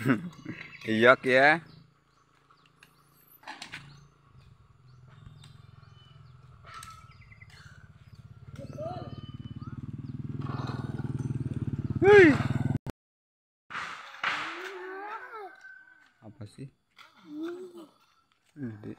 iya ya. Hei. Apa sih? Ini.